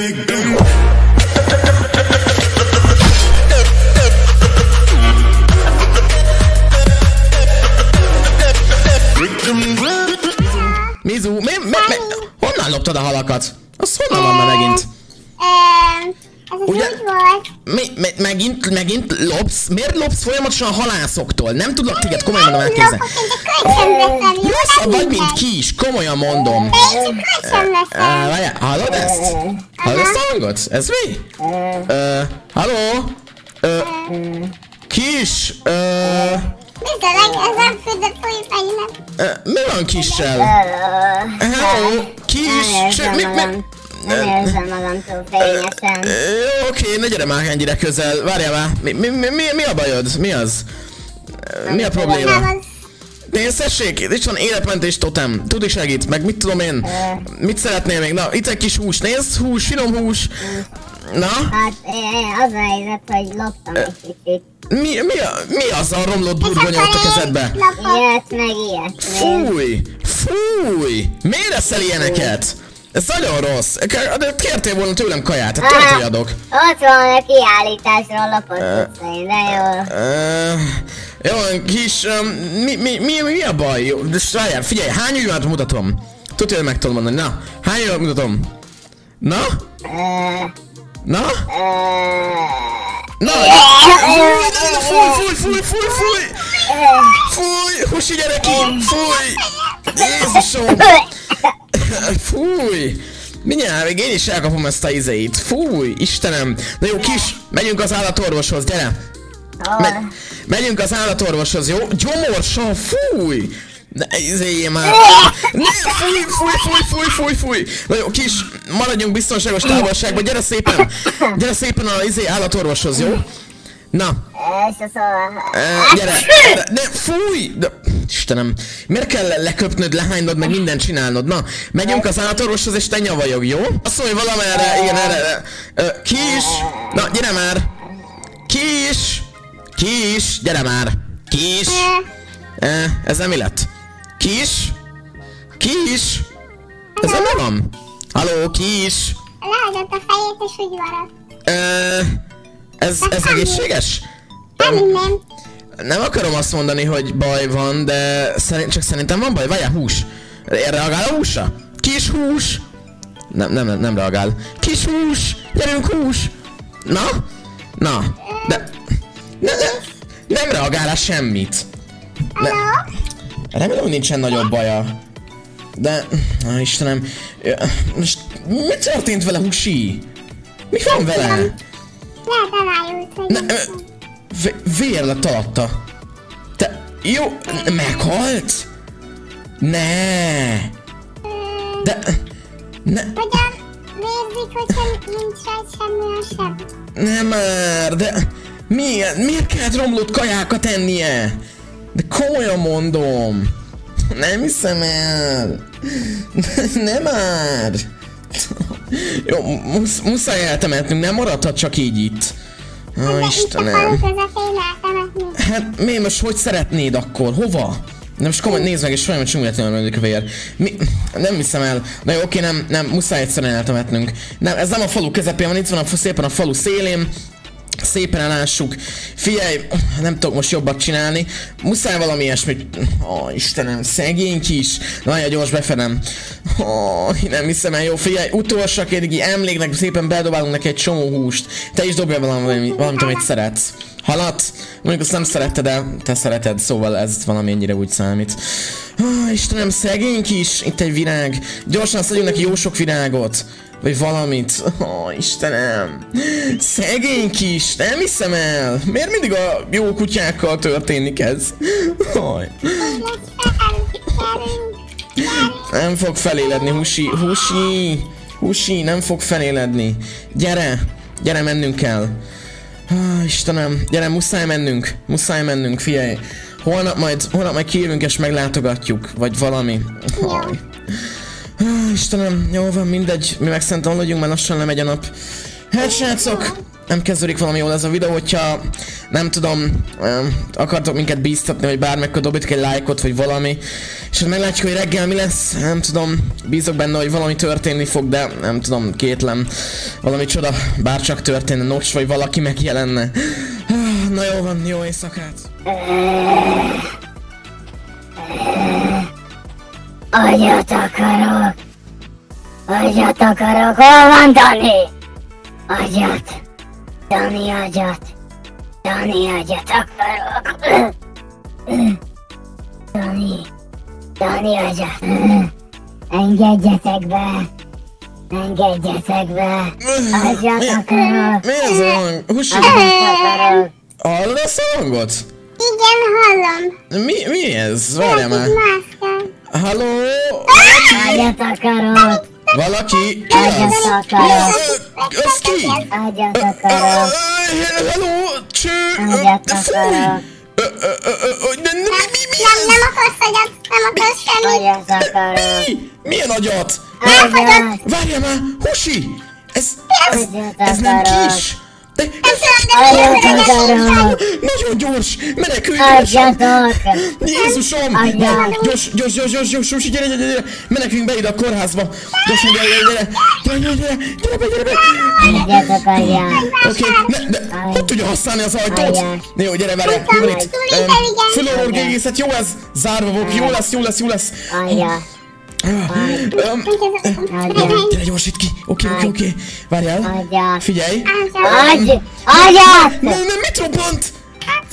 make them. Mizu, mi, mi, mi, honnan loptad a halakat? Az honnan van már megint? Ez Ugye- úgy volt. Mi, mi, megint, megint lopsz? Miért lopsz folyamatosan a halászoktól? Nem tudlak téged komolyan mondom elképzelni. lopok, én csak kölcsön veszem, jó? Rossz, Nem vagy mint ki is, komolyan mondom. De én csak kölcsön veszem. Hallod ezt? Hallod ezt a hangot? Ez mi? Ö, halló? Ö, kis, ö, Bizony, ez nem fürdött folyófegyelem. ö, mi van kissel? Hello, kis, mi, mi, nem érzem magam túl fényesen. Jó, oké, ne gyere már ennyire közel. Várjál már. Mi, mi, mi, mi, a bajod? Mi az? Mi a probléma? Nézhessék, itt van életmentés totem. Tud is segít, meg mit tudom én. Mit szeretnél még? Na, itt egy kis hús. Nézd, hús, finom hús. Na, Hát az a helyzet, hogy loptam egy kicsit. mi, mi, a, mi az a romlott burgonya ott a kezedbe? Ilyet meg ilyet. Fúj! Fúj! Miért eszel ilyeneket? Ez nagyon rossz. De kértél volna tőlem kaját, hát tudod, hogy adok. Ott van a kiállításról lopott utcain, de jó. Uh, jó, kis, um, mi, mi, mi, mi a baj? Várjál, figyelj, hány ujjat mutatom? Tudja, hogy meg tudom mondani. Na, hány ujjat mutatom? Na? Na? Na! Fúj, fúj, fúj, fúj, fúj, fúj! Fúj! Gyere ki! Fúj! Jézusom! Fúj! Mindjárt még én is elkapom ezt a izeit. Fúj! Istenem! Na jó, kis, megyünk az állatorvoshoz, gyere! Me- megyünk az állatorvoshoz, jó? Gyomorsa, fúj! Ne, izéljé már! Ne, fúj, fúj, fúj, fúj, fúj, fúj! Na jó, kis, maradjunk biztonságos távolságban, gyere szépen! Gyere szépen a izé állatorvoshoz, jó? Na, e, gyere, ne, fúj! De, Istenem, miért kell le- leköpnöd, lehánynod, meg mindent csinálnod? Na, megyünk az állatorvoshoz, és te nyavajog, jó? Azt mondja, hogy valamerre, igen, erre, erre. Ö, Kis! Na, gyere már! Kis! Kis! Gyere már! Kis! Eh, ez nem mi lett? Kis? Kis? Ez nem van? Halló, kis? Lehagyott a fejét és úgy maradt. Ez, ez egészséges? Nem minden. Nem akarom azt mondani, hogy baj van, de szerint, csak szerintem van baj. Várjál, hús. Reagál a húsra? Kis hús? Nem, nem, nem, nem reagál. Kis hús! Gyerünk hús! Na? Na? De... Ne, ne, nem reagál rá semmit. Ne, remélem, hogy nincsen nagyobb baja. De... Na Istenem... Most mi történt vele, Husi? Mi van vele? Hogy Ne, ö, vé- vér lett alatta. Te... Jó, meghalt? Ne. De... Ne, Hogyan vérzik, hogyha nincs rajta semmi a seb? nem már, de... Miért, miért kellett romlott kajákat ennie? De komolyan mondom. Nem hiszem el. Nem már. Jó, musz, muszáj eltemetnünk, nem maradhat csak így itt. Ó, itt a Istenem. közepén eltemetni. Hát mi most hogy szeretnéd akkor? Hova? Na most komoly, nézd meg, és folyamatosan csumulatlanul ömlik a vér. Mi? Nem hiszem el. Na jó, oké, nem, nem, muszáj egyszerűen eltemetnünk. Nem, ez nem a falu közepén van, itt van a, szépen a falu szélén. Szépen elássuk. Figyelj, nem tudok most jobbat csinálni. Muszáj valami ilyesmit. Ó, Istenem, szegény kis. Na, ja, gyors befedem. Ó, nem hiszem el. Jó, figyelj, utolsóként így emléknek szépen bedobálunk neki egy csomó húst. Te is dobja valami, valamit, amit szeretsz. Halat? Mondjuk azt nem szeretted, de te szereted, szóval ez valamennyire úgy számít. Oh, Istenem, szegény kis. Itt egy virág. Gyorsan szedjünk neki jó sok virágot. Vagy valamit. Ó, oh, Istenem. Szegény kis, nem hiszem el. Miért mindig a jó kutyákkal történik ez? Oh. Nem fog feléledni, Husi. Husi. Husi, nem fog feléledni. Gyere. Gyere, mennünk kell. Ah, Istenem, gyere, muszáj mennünk. Muszáj mennünk, figyelj. Holnap majd, holnap majd kijövünk és meglátogatjuk. Vagy valami. Oh. Istenem, jó van, mindegy. Mi meg szerintem aludjunk, mert lassan lemegy a nap. Hát srácok, nem kezdődik valami jól ez a videó, hogyha nem tudom, akartok minket bíztatni, vagy bármikor dobjatok egy lájkot, vagy valami, és hát meglátjuk, hogy reggel mi lesz, nem tudom, bízok benne, hogy valami történni fog, de nem tudom, kétlem, valami csoda, bárcsak történne, Nocs vagy valaki megjelenne. Na jó van, jó éjszakát! Agyat akarok. Agyat akarok. Hol van Dani? Agyat. Dani agyat. Dani agyat akarok. Dani. Dani agyat. Engedjetek be. Engedjetek be. Agyat akarok. Mi ez a hang? Hallod ezt a hangot? Igen, hallom. Mi, mi ez? Várjál már. Halló? Agyat akarok. Valaki, ki az? Az ki? Hello, cső, fúj! Nem, nem, mi, mi ez? Nem akarsz agyat, nem akarsz semmit. Mi? Milyen agyat? Várjál már, Hosi! Ez, ez, ez nem kis! Nagyon gyors! Menekülj gyorsan! Agyatok. Jézusom! Gyors, gyors, gyors, gyors, gyors, gyors, gyere, gyere, gyere! Meneküljünk be ide a kórházba! Gyorsan, gyere, gyere, gyere! Gyere, gyere, gyere! Gyere be, gyere be! Oké, ne, de hogy tudja használni az ajtót? Jó, gyere vele, mi van itt? Egészet, jó ez? Zárva volt, jó lesz, jó lesz, jó lesz! Agyat. Öm, Gyere, gyorsít ki! Oké, oké, oké! Várjál! Agyat. Figyelj! Agy. Agyat. Ne, ne, mit robbant?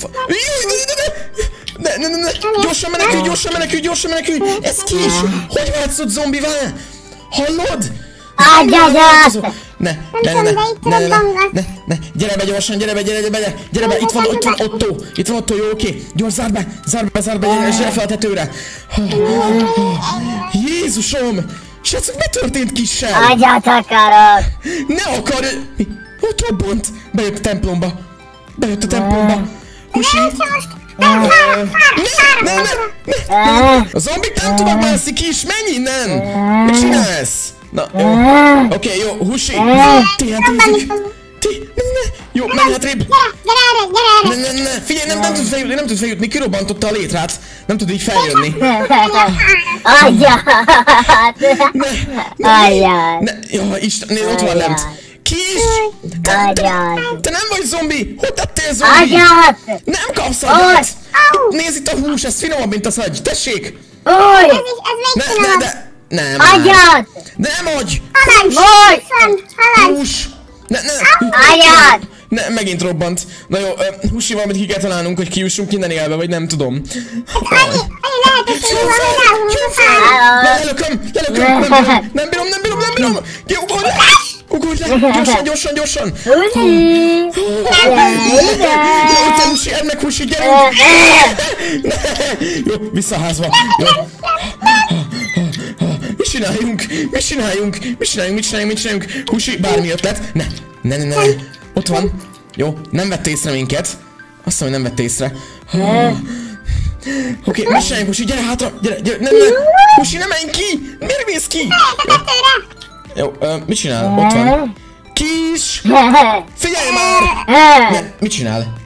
Fa- Jaj, Ne, ne, ne, ne, ne, ne, gyorsan menekülj, gyorsan menekülj, gyorsan menekülj! Ez ki is? Hogy változott zombivá? Hallod? Agyat. Ne, ne, ne, ne, ne, ne, ne, ne, gyere be gyorsan, gyere be, gyere, be, gyere be, itt van, itt van Otto, itt van Otto, jó, oké, gyors, zárd be, zárd be, zárd be, gyere, gyere fel a tetőre. Jézusom! Srácok, mi történt kissel? Agyat akarok. Ne akar... Mi? Ott robbant! Bejött a templomba! Bejött a templomba! Husi! Ne, ne, ne, ne! A zombik nem tudnak mászni ki is, menj innen! Mit csinálsz? Na, jó. Oké, jó, Husi! Ti, ne, ne, jó, menj hátrébb! Gyere erre, gyere erre. Ne, ne, ne, figyelj, nem, nem tud feljutni, nem tud feljutni, kirobbantotta a létrát, nem tud így feljönni. Agyat. Ne, ne, Agyat. ne, jó, Isten, né, ott van lent. Kis! Te, te, te nem vagy zombi! Hogy tettél zombi? Agyat. Nem kapsz agyat! Nézd itt a hús, ez finomabb, mint a szagy. Tessék! Új. Ez, ez Ne, még ne, finomabb. de... Nem. már. Agyat. Nem! Halancs. Új. Van, halancs. Hús! Ne, ne! Agyat. Ne, megint robbant. Na jó, ö, Husi valamit ki kell találnunk, hogy kijussunk innen élve, vagy nem tudom. Annyi, annyi van, hogy lelököm, lelököm, nem bírom, nem bírom, nem bírom, nem bírom! Ugorj le! Ugorj le! Gyorsan, gyorsan, gyorsan! Jó, te Husi, meg Husi, gyerünk! Jó, vissza a házba. Jó. Mit csináljunk? Mit csináljunk? Mit csináljunk? Mit csináljunk? Mit csináljunk? Husi, bármi ötlet? Ne, ne, ne, ne. Ott van. Jó, nem vett észre minket. Azt mondom, hogy nem vett észre. Oké, mit csináljunk, Husi? Gyere hátra! Gyere, gyere, ne, ne! Husi, ne menj ki! Miért mész ki? Jó, ö, mit csinál? Ott van. Kis! Figyelj már! Ne, mit csinál?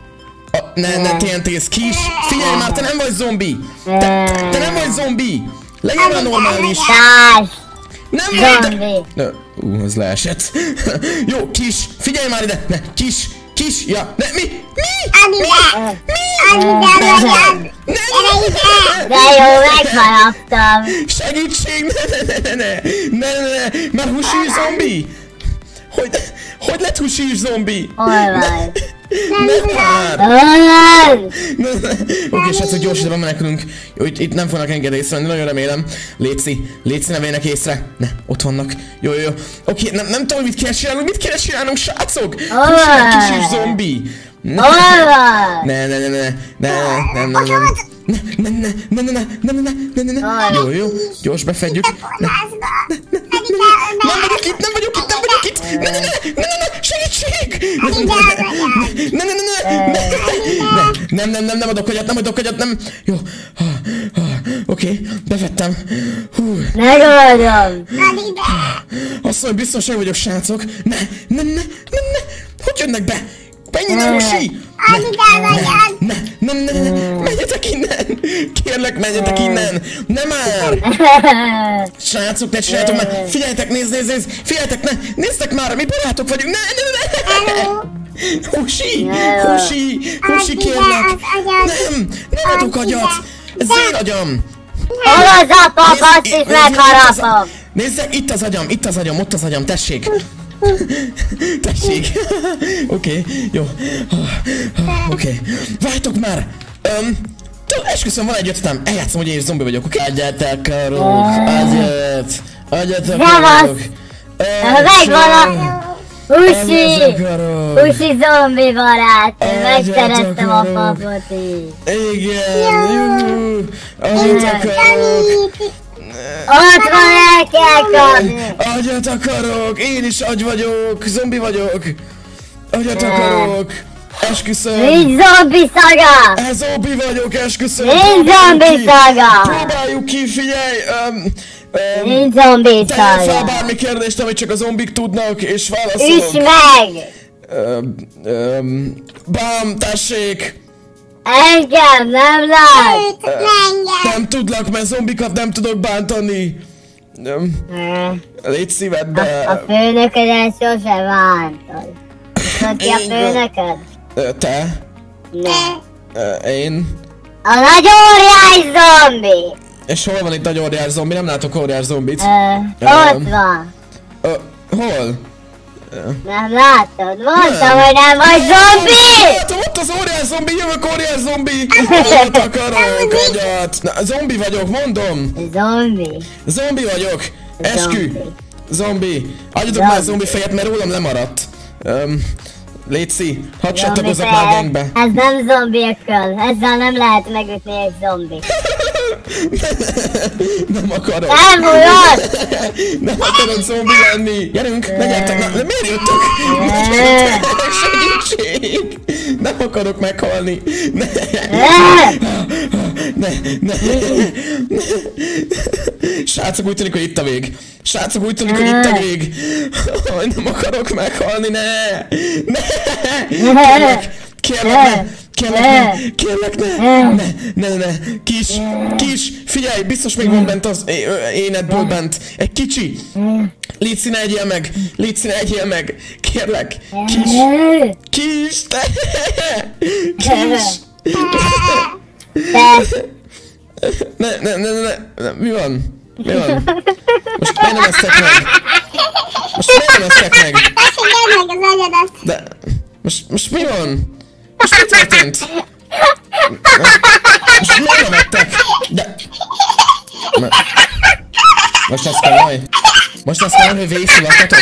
A, ne, ne, TNT-sz, kis! Figyelj már, te nem vagy zombi! Te, te, te nem vagy zombi! Legyen már normális! Táj! Nem mondtam! Ú, az leesett. Jó, kis, figyelj már ide! Ne, kis, kis, ja, ne, mi? Mi? Ami mi? Mi? Ami nem nem De jó, meghalaptam. Segítség, ne, ne, ne, ne, ne, ne, ne, mert husí zombi. Hogy, hogy lett husí zombi? Hol vagy? Már! Ne, ne. Oké, srácok, gyorsítva menekülünk. Jó, itt, itt nem fognak engedni észrevenni, nagyon remélem. Léci, Léci ne vegyenek észre. Ne, ott vannak. Jó, jó, jó. Oké, nem, nem tudom, mit kell csinálnunk, mit kell csinálnunk, srácok? Kis is zombi. Ne, ne, ne, ne, ne, ne. Ne, ne, ne, ne, ne, ne, ne, ne, ne, ne, ne, ne. Jó, jó, gyors befedjük. Ne, Házba. Pedig nem vagyok itt, nem vagyok itt, nem vagyok itt! Ne, ne, ne, ne, ne, ne, segítség! Ne, ne, ne, ne, ne, ne, nem, nem, nem, nem adok agyat, nem adok agyat, nem. Jó. Oké, bevettem. Hú, Megoldom. Azt mondom, biztonság vagyok, srácok. Ne, ne, ne, ne, ne. Hogy jönnek be? Az ide vagy, Ne, nem, nem, nem, menjetek innen! Kérlek, menjetek innen! Nem már! Srácok, ne csináljátok már! Figyeljetek, nézd, nézd, nézd! Figyeljetek, ne! Néztek már, mi barátok vagyunk! Ne, ne, ne, ne! Husi! Husi! Husi, kérlek! Nem! Nem adok agyat! Ez én agyam! Hol az apap, azt is megharapom! Nézzek, itt az agyam, itt az agyam, ott az agyam, tessék! Tessék! Oké, jó. Oké. Várjatok már! Öm, tudom, esküszöm, van egy ötletem. Eljátszom, hogy én is zombi vagyok, oké? Agyat akarok, agyat, agyat akarok. Megvan a... Akarok. Husi zombi barát! Megszereztem a papot is! Igen, jú, agyat akarok. Ott van, el kell kapni! Agyat akarok, én is agy vagyok, zombi vagyok. Agyat akarok. Esküszöm. Nincs zombi szaga! Ez zombi vagyok, esküszöm. Nincs zombi ki. szaga! Próbáljuk ki, figyelj. Um, um, Nincs zombi Tegyen fel szaga! bármi kérdést, amit csak a zombik tudnak, és Üss válaszolok. meg! Um, um, bám, tessék! Engem nem lát! menjen. Nem tudlak, mert zombikat nem tudok bántani. Um, légy A szívedbe. főnöködet sose bántod. Tudod ki a főnököd? Te? Ne. Én? A nagy óriás zombi! És hol van itt nagy óriás zombi? Nem látok óriás zombit. Ö, ott van. Ö, hol? Nem látod? Mondtam, hogy nem vagy zombi! Látom, ott az óriás zombi, jövök óriás zombi! Agyat akarok! Na, zombi vagyok, mondom! Zombi. Zombi vagyok! Eskü! Zombi. Adjatok már Zombi. zombi fejet, mert rólam lemaradt. Um, Léci, hadd Zombi csatlakozzak már feje. gangbe. Ez nem zombi ököl. Ezzel nem lehet megütni egy zombi. Nem akarok. Nem urat! Nem akarok zombi lenni. Gyerünk, ne gyertek, na, de? Miért jöttök? Segítség! Nem akarok meghalni. Ne, ne, ne, ne. Srácok, úgy tűnik, hogy itt a vég. Srácok, úgy tűnik, hogy itt a vég. Nem akarok meghalni, ne! Ne! Kérlek, kérlek! Kérlek, ne! Kérlek, ne! Ne, ne, ne! Kis, kis, figyelj, biztos még van bent az énedből bent. Egy kicsi. Léci, ne egyél meg! Léci, ne egyél meg! Kérlek! Kis! Kis! Te! Kis! Ne, ne, ne, ne, ne, mi van? Mi van? Most miért nem eszek meg? Most miért nem eszek meg? Tessék, meg az agyadat. De... Most, most mi van? Most mi történt? Most miért nem ettek? De... Most kell, hogy... Most azt kell, hogy végigszívatatok?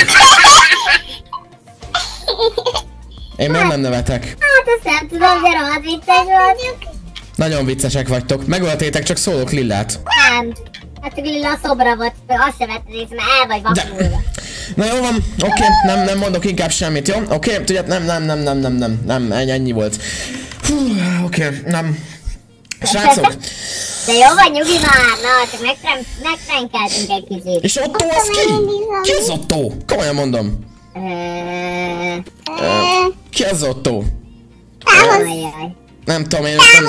Én miért nem nevetek? hát ezt nem tudom, de rohadt vicces volt. Nagyon viccesek vagytok. Megöltétek, csak szólok Lillát. Nem. Hát Lilla szobra volt, azt sem vetted észre, mert el vagy De... vakulva. Na jó van, oké, nem, nem mondok inkább semmit, jó? Oké, tudját, nem, nem, nem, nem, nem, nem, nem, ennyi, ennyi volt. Fú, oké, nem. Srácok, De jó vagy, nyugi már, na, csak megtrem- megtrenkeltünk egy kicsit. és Otto az ki? Ki az Otto? Komolyan mondom. Ki az Otto? Nem tudom, én nem...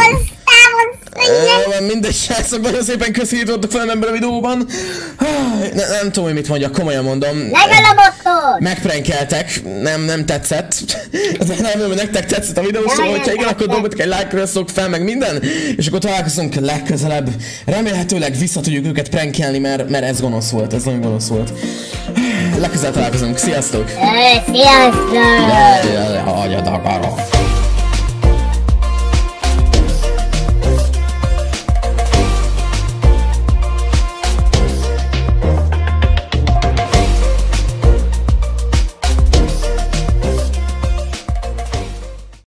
Van mindegy, srácok, nagyon szépen köszönjük fel ember a videóban. Ne, nem tudom, hogy mit mondjak, komolyan mondom. Legalább ott Megprankeltek, nem, nem tetszett. Nem, nem, nektek tetszett a videó, szóval, hogyha igen, akkor dobjatok egy like szok fel, meg minden, és akkor találkozunk legközelebb. Remélhetőleg vissza tudjuk őket prankelni, mert, mert ez gonosz volt, ez nagyon gonosz volt. Legközelebb találkozunk, sziasztok! Sziasztok! Agyad akarok!